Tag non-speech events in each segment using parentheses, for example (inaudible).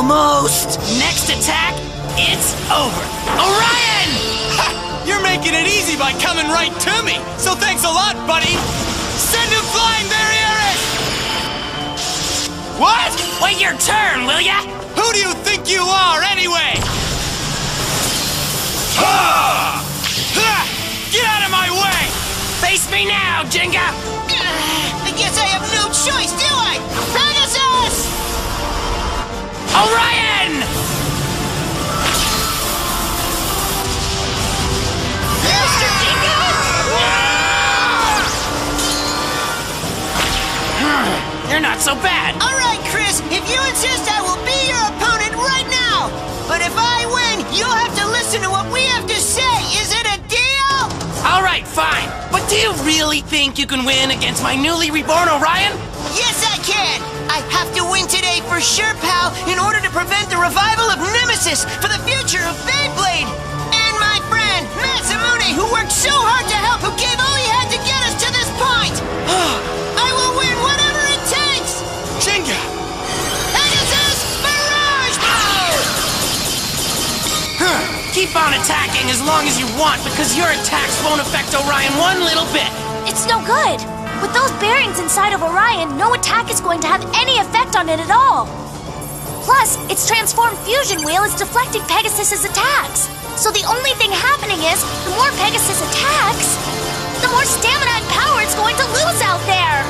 Almost! Next attack, it's over. Orion! Ha! You're making it easy by coming right to me, so thanks a lot, buddy! Send him flying, Variares! What? Wait your turn, will ya? Who do you think you are, anyway? Ha! Ha! Get out of my way! Face me now, Gingka! I guess I have no choice, Orion! Mr. (sighs) You're not so bad. All right, Chris, if you insist, I will be your opponent right now. But if I win, you'll have to listen to what we have to say. Is it a deal? All right, fine. But do you really think you can win against my newly reborn Orion? Yes, I can. I have to win today for sure, pal, in order to prevent the revival of Nemesis for the future of Beyblade. And my friend, Masamune, who worked so hard to help, who gave all he had to get us to this point. (sighs) I will win whatever it takes. Gingka! Pegasus Barrage Mode! Keep on attacking as long as you want because your attacks won't affect Orion one little bit. It's no good. With those bearings inside of Orion, no attack is going to have any effect on it at all. Plus, its transformed fusion wheel is deflecting Pegasus's attacks. So the only thing happening is, the more Pegasus attacks, the more stamina and power it's going to lose out there.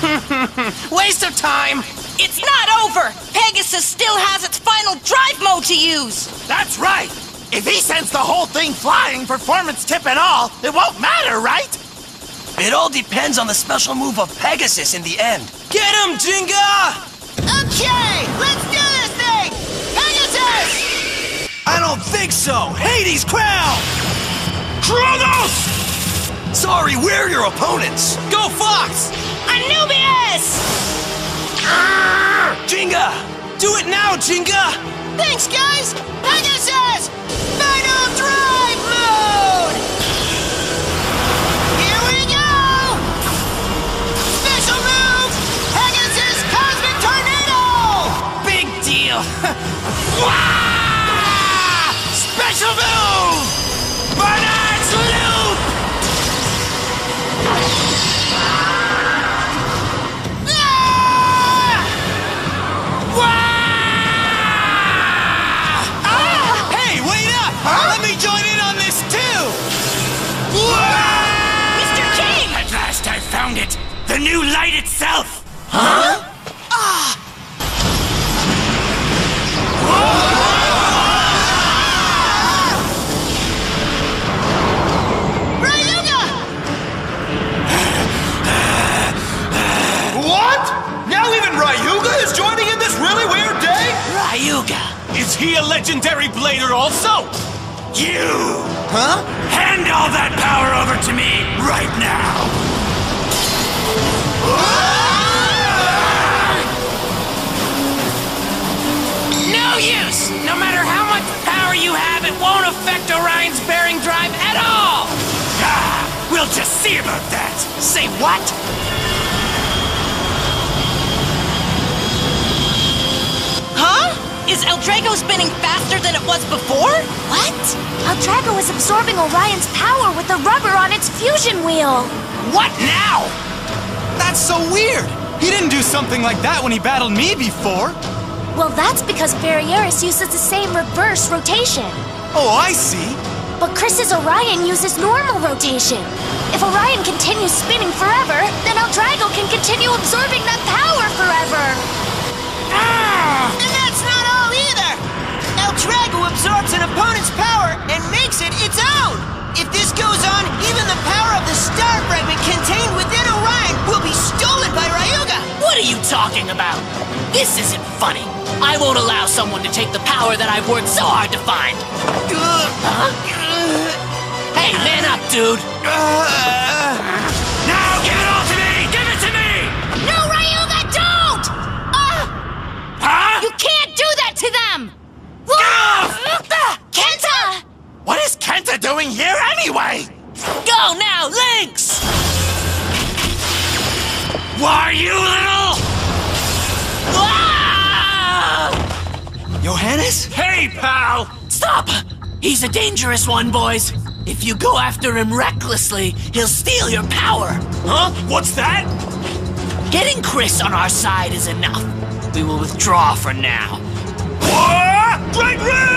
(laughs) Waste of time. It's not over! Pegasus still has its final drive mode to use! That's right! If he sends the whole thing flying, performance tip and all, it won't matter, right? It all depends on the special move of Pegasus in the end. Get him, Gingka! Okay, let's do this thing! Pegasus! I don't think so! Hades crown! Kronos! Sorry, we're your opponents. Go, Fox! Anubius! Gingka! Do it now, Gingka! Thanks, guys! Pegasus! Final drive up! Let me join in on this too! Mr. King! At last I found it! The new light itself! Huh? Ah! Ryuga! What? Now even Ryuga is joining in this really weird day? Ryuga! Is he a legendary blader also? You! Huh? Hand all that power over to me right now! No use! No matter how much power you have, it won't affect Orion's bearing drive at all! Ah, we'll just see about that! Say what? Is L-Drago spinning faster than it was before? What? L-Drago is absorbing Orion's power with the rubber on its fusion wheel. What now? That's so weird! He didn't do something like that when he battled me before! Well, that's because Variares uses the same reverse rotation. Oh, I see! But Chris's Orion uses normal rotation. If Orion continues spinning forever, then L-Drago can continue absorbing that power forever. And that's not all either! L-Drago absorbs an opponent's power and makes it its own! If this goes on, even the power of the star fragment contained within Orion will be stolen by Ryuga! What are you talking about? This isn't funny. I won't allow someone to take the power that I've worked so hard to find. Huh? Hey, man up, dude. Now Johannes? Hey, pal! Stop! He's a dangerous one, boys. If you go after him recklessly, he'll steal your power. Huh? What's that? Getting Chris on our side is enough. We will withdraw for now. What? Ring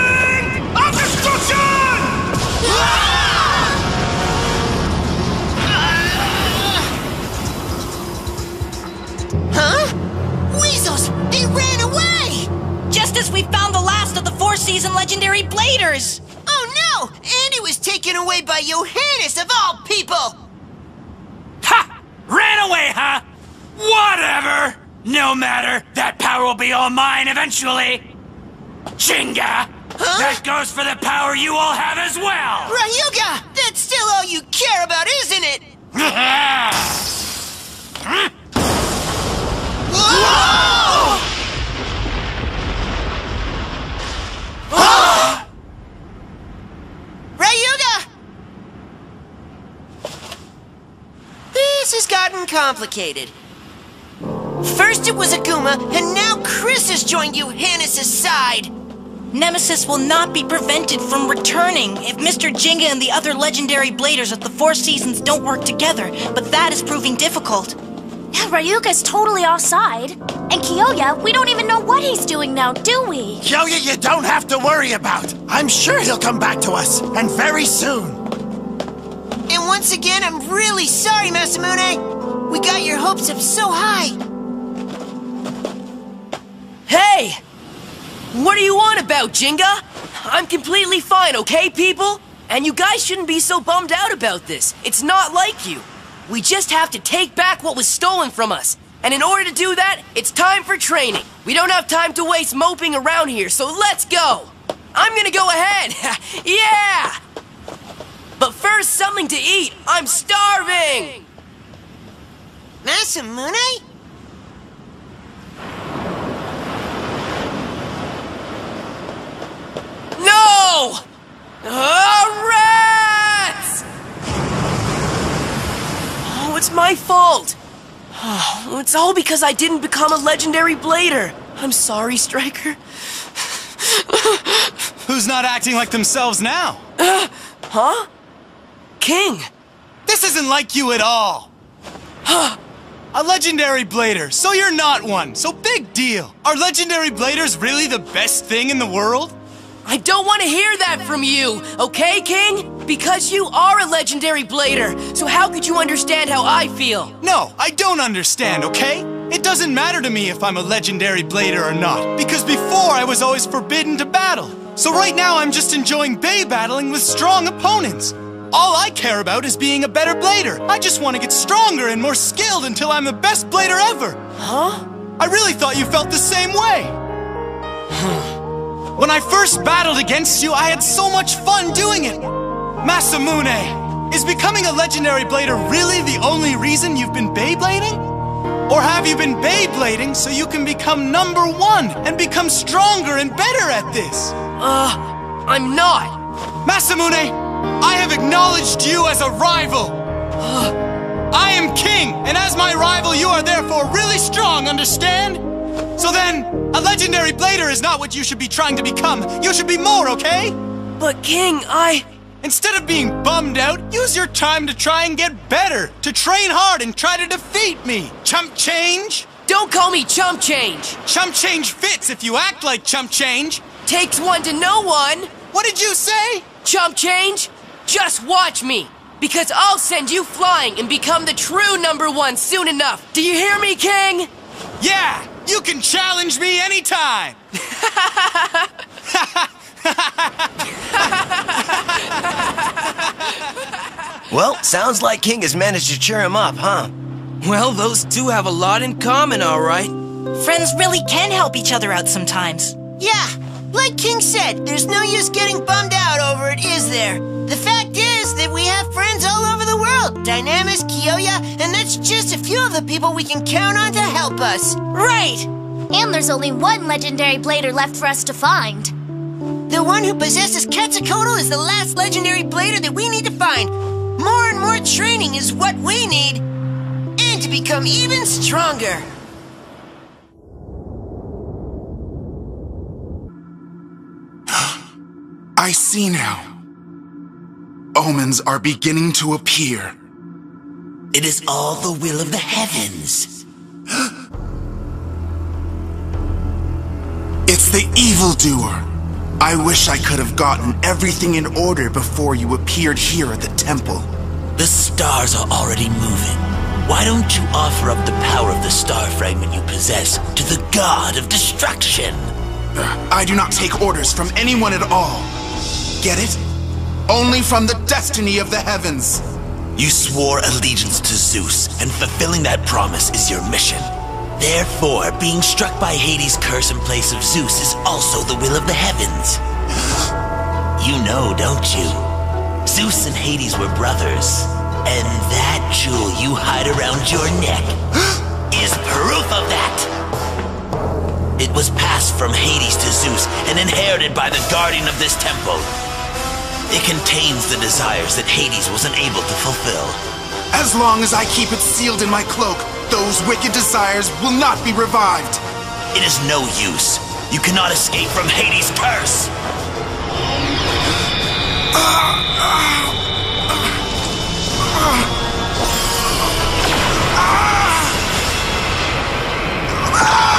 of the four-season legendary bladers! Oh no! Andy was taken away by Johannes of all people! Ha! Ran away, huh? Whatever! No matter, that power will be all mine eventually! Gingka! Huh? That goes for the power you all have as well! Ryuga! That's still all you care about, isn't it? (laughs) Whoa! (gasps) Ryuga! This has gotten complicated. First it was Aguma, and now Chris has joined Johannes' side. Nemesis will not be prevented from returning if Mr. Gingka and the other legendary bladers of the Four Seasons don't work together, but that is proving difficult. Yeah, Ryuga's totally offside. And Kyoya, we don't even know what he's doing now, do we? Kyoya, you don't have to worry about. I'm sure he'll come back to us, and very soon. And once again, I'm really sorry, Masamune. We got your hopes up so high. Hey! What do you want about, Gingka? I'm completely fine, okay, people? And you guys shouldn't be so bummed out about this. It's not like you. We just have to take back what was stolen from us. And in order to do that, it's time for training. We don't have time to waste moping around here, so let's go! I'm gonna go ahead! (laughs) yeah! But first, something to eat! I'm starving! Masamune? No! Ah, rats! Oh, it's my fault. Oh, it's all because I didn't become a legendary blader. I'm sorry, Striker. Who's not acting like themselves now? Uh, huh? King! This isn't like you at all. Huh? A legendary blader, so you're not one, so big deal. Are legendary bladers really the best thing in the world? I don't want to hear that from you, okay, King? Because you are a legendary blader, so how could you understand how I feel? No, I don't understand, okay? It doesn't matter to me if I'm a legendary blader or not, because before I was always forbidden to battle. So right now I'm just enjoying Bey battling with strong opponents. All I care about is being a better blader. I just want to get stronger and more skilled until I'm the best blader ever. Huh? I really thought you felt the same way. When I first battled against you, I had so much fun doing it. Masamune, is becoming a legendary blader really the only reason you've been Beyblading? Or have you been Beyblading so you can become number one and become stronger and better at this? Uh, I'm not. Masamune, I have acknowledged you as a rival. I am king, and as my rival, you are therefore really strong, understand? So then, a legendary blader is not what you should be trying to become. You should be more, okay? But King, I... Instead of being bummed out, use your time to try and get better, to train hard and try to defeat me. Chump change? Don't call me chump change. Chump change fits if you act like chump change. Takes one to know one. What did you say? Chump change? Just watch me. Because I'll send you flying and become the true number one soon enough. Do you hear me, King? Yeah, you can challenge me anytime. (laughs) Well, sounds like King has managed to cheer him up, huh? Well, those two have a lot in common, all right. Friends really can help each other out sometimes. Yeah, like King said, there's no use getting bummed out over it, is there? The fact is that we have friends all over the world. Dynamis, Kyoya, and that's just a few of the people we can count on to help us. Right! And there's only one legendary blader left for us to find. The one who possesses Quetzalcoatl is the last legendary blader that we need to find. More and more training is what we need. And to become even stronger. (gasps) I see now. Omens are beginning to appear. It is all the will of the heavens. It's the evildoer. I wish I could have gotten everything in order before you appeared here at the temple. The stars are already moving. Why don't you offer up the power of the star fragment you possess to the god of destruction? I do not take orders from anyone at all. Get it? Only from the destiny of the heavens. You swore allegiance to Zeus, and fulfilling that promise is your mission. Therefore, being struck by Hades' curse in place of Zeus is also the will of the heavens. (gasps) You know, don't you? Zeus and Hades were brothers, and that jewel you hide around your neck (gasps) is proof of that. It was passed from Hades to Zeus and inherited by the guardian of this temple. It contains the desires that Hades was unable to fulfill. As long as I keep it sealed in my cloak, those wicked desires will not be revived. It is no use. You cannot escape from Hades' curse. Ah! ah! ah! ah!